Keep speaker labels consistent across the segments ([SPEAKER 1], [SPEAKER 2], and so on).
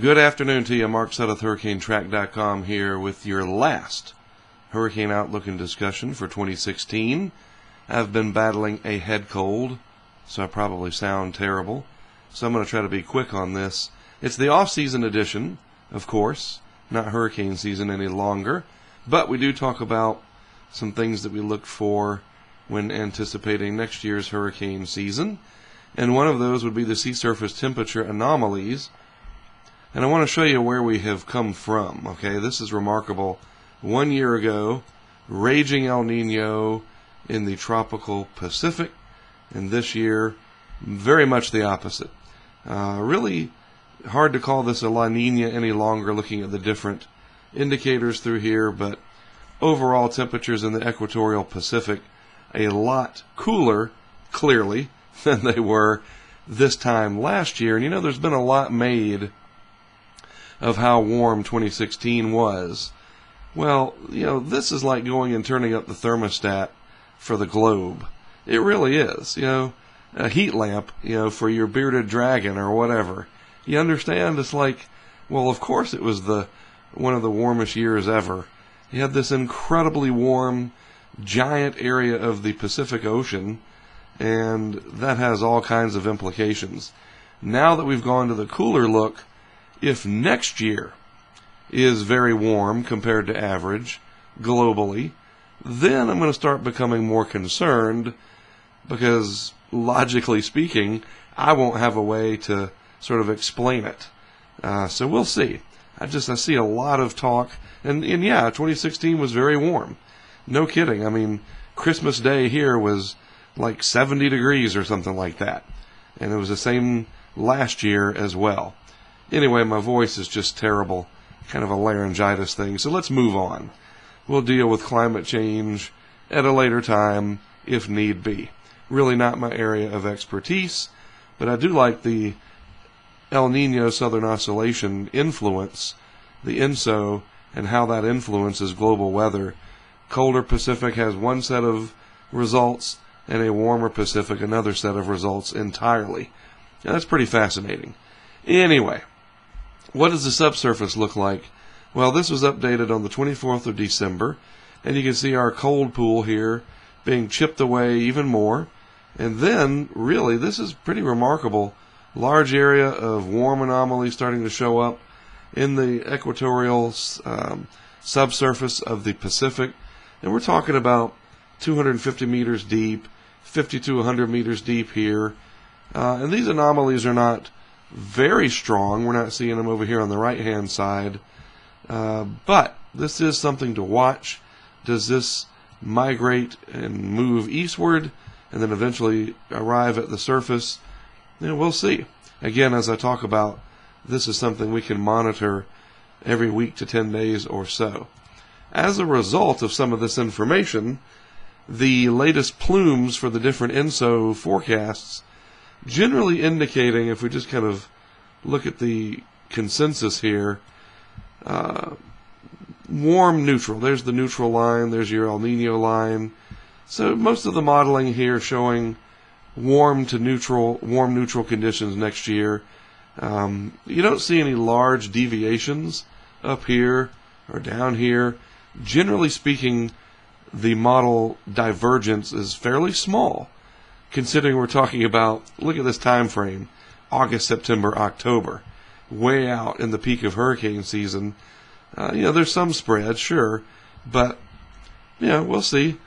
[SPEAKER 1] Good afternoon to you. Mark Sudduth, HurricaneTrack.com here with your last Hurricane Outlook and discussion for 2016. I've been battling a head cold, so I probably sound terrible. So I'm going to try to be quick on this. It's the off-season edition, of course, not hurricane season any longer, but we do talk about some things that we look for when anticipating next year's hurricane season. And one of those would be the sea surface temperature anomalies and I want to show you where we have come from. Okay, this is remarkable. One year ago, raging El Nino in the tropical Pacific, and this year, very much the opposite. Uh, really hard to call this a La Nina any longer looking at the different indicators through here, but overall temperatures in the equatorial Pacific a lot cooler, clearly, than they were this time last year. And you know, there's been a lot made of how warm 2016 was. Well, you know, this is like going and turning up the thermostat for the globe. It really is. You know, a heat lamp, you know, for your bearded dragon or whatever. You understand? It's like, well, of course it was the one of the warmest years ever. You had this incredibly warm, giant area of the Pacific Ocean, and that has all kinds of implications. Now that we've gone to the cooler look, if next year is very warm compared to average globally, then I'm going to start becoming more concerned because logically speaking, I won't have a way to sort of explain it. Uh, so we'll see. I just I see a lot of talk, and and yeah, 2016 was very warm. No kidding. I mean, Christmas Day here was like 70 degrees or something like that, and it was the same last year as well. Anyway, my voice is just terrible, kind of a laryngitis thing. So let's move on. We'll deal with climate change at a later time if need be. Really not my area of expertise, but I do like the El Nino Southern Oscillation influence, the ENSO, and how that influences global weather. Colder Pacific has one set of results, and a warmer Pacific another set of results entirely. Now, that's pretty fascinating. Anyway, what does the subsurface look like? Well, this was updated on the 24th of December, and you can see our cold pool here being chipped away even more. And then, really, this is pretty remarkable. Large area of warm anomalies starting to show up in the equatorial um, subsurface of the Pacific. And we're talking about 250 meters deep, 50 to 100 meters deep here. Uh, and these anomalies are not very strong. We're not seeing them over here on the right hand side. Uh, but this is something to watch. Does this migrate and move eastward and then eventually arrive at the surface? You know, we'll see. Again, as I talk about, this is something we can monitor every week to 10 days or so. As a result of some of this information, the latest plumes for the different ENSO forecasts generally indicating, if we just kind of look at the consensus here, uh, warm neutral. There's the neutral line, there's your El Nino line. So most of the modeling here showing warm to neutral, warm neutral conditions next year. Um, you don't see any large deviations up here or down here. Generally speaking, the model divergence is fairly small considering we're talking about look at this time frame August, September, October, way out in the peak of hurricane season. Uh, you know, there's some spread, sure, but yeah, we'll see.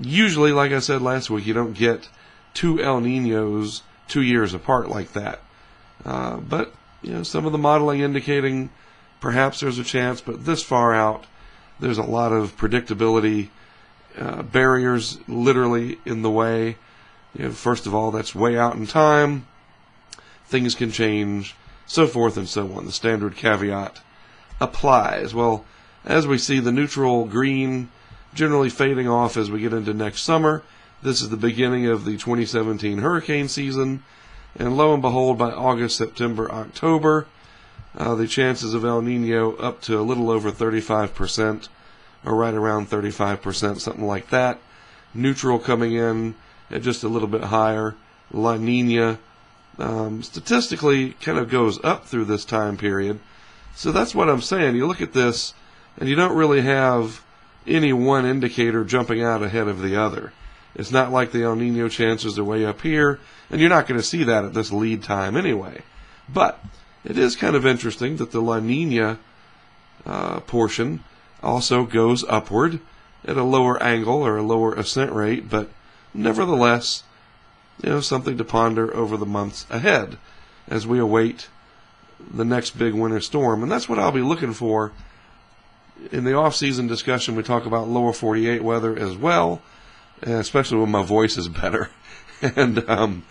[SPEAKER 1] Usually, like I said last week, you don't get two El Ninos two years apart like that. Uh, but you know, some of the modeling indicating perhaps there's a chance, but this far out, there's a lot of predictability uh, barriers literally in the way. You know, first of all, that's way out in time. Things can change, so forth and so on. The standard caveat applies. Well, as we see the neutral green generally fading off as we get into next summer, this is the beginning of the 2017 hurricane season. And lo and behold, by August, September, October, uh, the chances of El Nino up to a little over 35%, or right around 35%, something like that. Neutral coming in just a little bit higher. La Nina um, statistically kind of goes up through this time period. So that's what I'm saying. You look at this, and you don't really have any one indicator jumping out ahead of the other. It's not like the El Nino chances are way up here, and you're not going to see that at this lead time anyway. But it is kind of interesting that the La Nina uh, portion also goes upward at a lower angle or a lower ascent rate, but nevertheless, you know, something to ponder over the months ahead as we await the next big winter storm. And that's what I'll be looking for in the off-season discussion. We talk about lower 48 weather as well, especially when my voice is better. and um,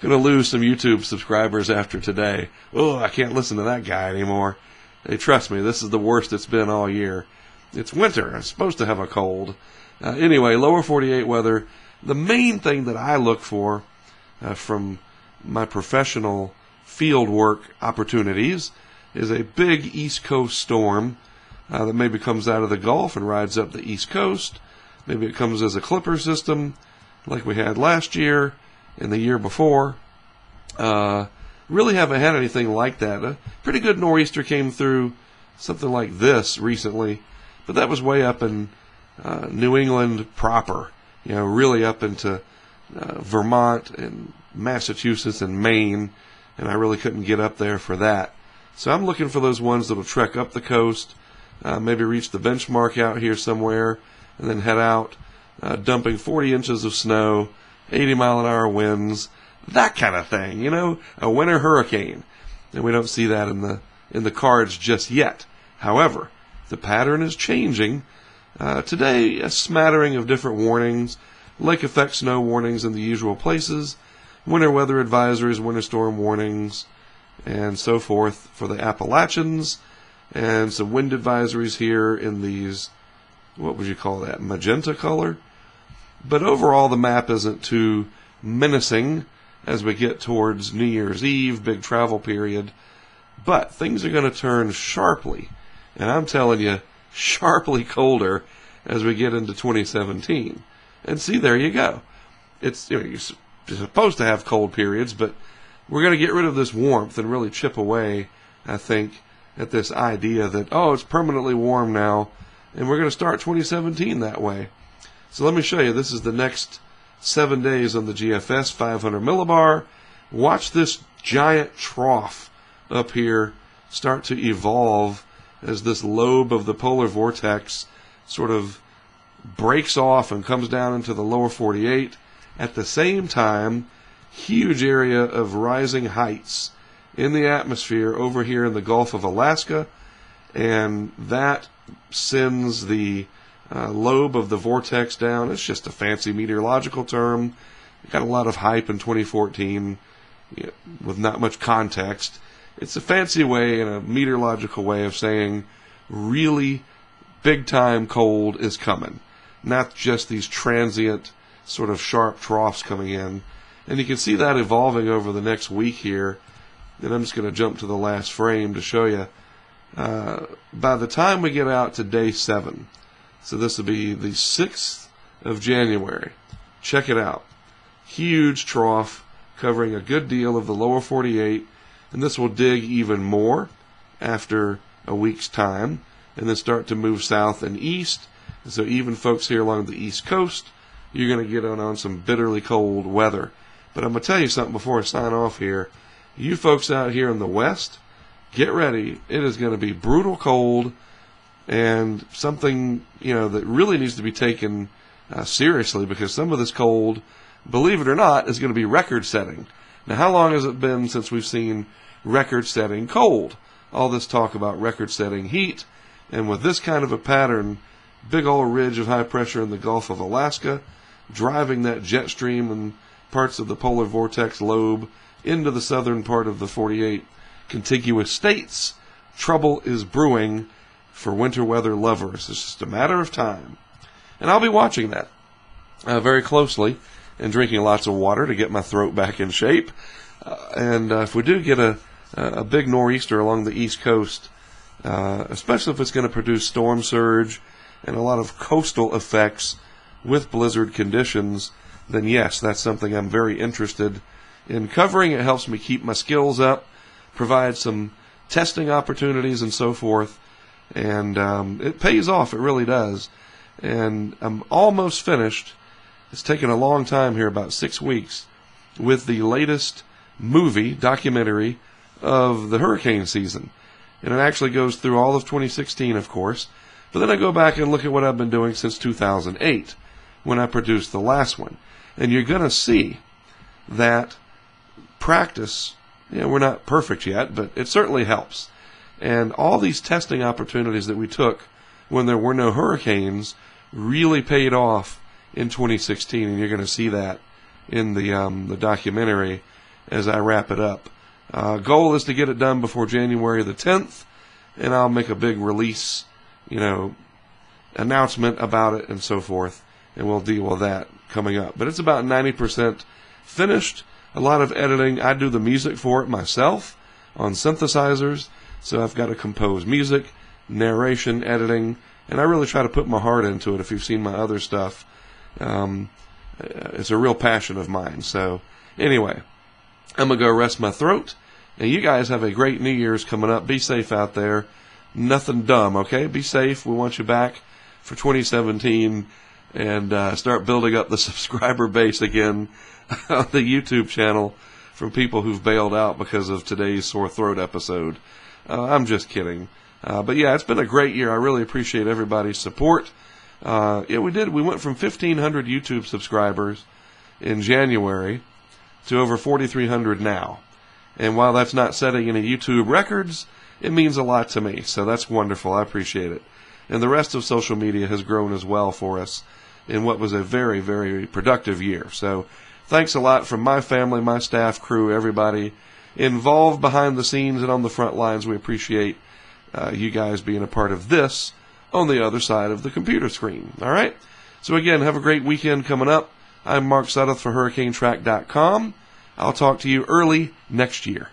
[SPEAKER 1] going to lose some YouTube subscribers after today. Oh, I can't listen to that guy anymore. Hey, trust me, this is the worst it's been all year. It's winter. I'm supposed to have a cold. Uh, anyway, lower 48 weather. The main thing that I look for uh, from my professional field work opportunities is a big East Coast storm uh, that maybe comes out of the Gulf and rides up the East Coast. Maybe it comes as a clipper system like we had last year and the year before. Uh, really haven't had anything like that. A pretty good nor'easter came through something like this recently but that was way up in uh, New England proper, you know, really up into uh, Vermont and Massachusetts and Maine, and I really couldn't get up there for that. So I'm looking for those ones that'll trek up the coast, uh, maybe reach the benchmark out here somewhere, and then head out, uh, dumping 40 inches of snow, 80 mile an hour winds, that kind of thing. You know, a winter hurricane, and we don't see that in the in the cards just yet. However, the pattern is changing. Uh, today, a smattering of different warnings, lake effect snow warnings in the usual places, winter weather advisories, winter storm warnings, and so forth for the Appalachians, and some wind advisories here in these, what would you call that, magenta color? But overall, the map isn't too menacing as we get towards New Year's Eve, big travel period. But things are going to turn sharply and I'm telling you, sharply colder as we get into 2017. And see, there you go. It's you know, you're supposed to have cold periods, but we're going to get rid of this warmth and really chip away, I think, at this idea that, oh, it's permanently warm now, and we're going to start 2017 that way. So let me show you. This is the next seven days on the GFS 500 millibar. Watch this giant trough up here start to evolve as this lobe of the polar vortex sort of breaks off and comes down into the lower 48. At the same time, huge area of rising heights in the atmosphere over here in the Gulf of Alaska, and that sends the uh, lobe of the vortex down. It's just a fancy meteorological term. got a lot of hype in 2014 you know, with not much context. It's a fancy way and a meteorological way of saying really big time cold is coming, not just these transient sort of sharp troughs coming in. And you can see that evolving over the next week here. And I'm just going to jump to the last frame to show you. Uh, by the time we get out to day seven, so this will be the 6th of January, check it out. Huge trough covering a good deal of the lower 48 and this will dig even more after a week's time and then start to move south and east. And so even folks here along the east coast, you're going to get on, on some bitterly cold weather. But I'm going to tell you something before I sign off here. You folks out here in the west, get ready. It is going to be brutal cold and something, you know, that really needs to be taken uh, seriously because some of this cold, believe it or not, is going to be record setting. Now, how long has it been since we've seen record setting cold. All this talk about record setting heat, and with this kind of a pattern, big old ridge of high pressure in the Gulf of Alaska, driving that jet stream and parts of the polar vortex lobe into the southern part of the 48 contiguous states, trouble is brewing for winter weather lovers. It's just a matter of time. And I'll be watching that uh, very closely and drinking lots of water to get my throat back in shape. Uh, and uh, if we do get a a big nor'easter along the east coast, uh, especially if it's going to produce storm surge and a lot of coastal effects with blizzard conditions, then yes, that's something I'm very interested in covering. It helps me keep my skills up, provide some testing opportunities, and so forth. And um, it pays off. It really does. And I'm almost finished. It's taken a long time here, about six weeks, with the latest movie documentary of the hurricane season. And it actually goes through all of 2016, of course. But then I go back and look at what I've been doing since 2008 when I produced the last one. And you're going to see that practice, you know, we're not perfect yet, but it certainly helps. And all these testing opportunities that we took when there were no hurricanes really paid off in 2016, and you're going to see that in the um, the documentary as I wrap it up. Uh, goal is to get it done before January the 10th, and I'll make a big release, you know, announcement about it and so forth, and we'll deal with that coming up. But it's about 90% finished. A lot of editing. I do the music for it myself on synthesizers, so I've got to compose music, narration, editing, and I really try to put my heart into it. If you've seen my other stuff, um, it's a real passion of mine. So, anyway, I'm going to go rest my throat. And you guys have a great New Year's coming up. Be safe out there. Nothing dumb, okay? Be safe. We want you back for 2017 and uh, start building up the subscriber base again on the YouTube channel from people who've bailed out because of today's sore throat episode. Uh, I'm just kidding. Uh, but yeah, it's been a great year. I really appreciate everybody's support. Uh, yeah, we did. We went from 1,500 YouTube subscribers in January to over 4,300 now. And while that's not setting any YouTube records, it means a lot to me. So that's wonderful. I appreciate it. And the rest of social media has grown as well for us in what was a very, very productive year. So thanks a lot from my family, my staff, crew, everybody involved behind the scenes and on the front lines. We appreciate uh, you guys being a part of this on the other side of the computer screen. All right? So, again, have a great weekend coming up. I'm Mark Sudduth for HurricaneTrack.com. I'll talk to you early next year.